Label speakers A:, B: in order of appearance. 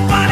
A: somebody